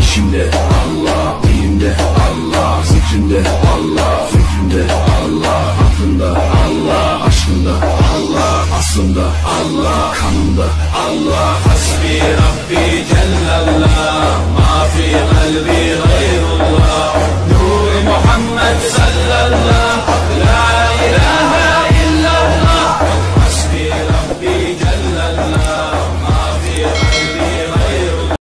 İşimde Allah Dilimde Allah Zikrimde Allah Fikrimde Allah Aklımda Allah Aşkımda Allah Aslımda Allah Kanımda Allah. Hasbi Rabbi.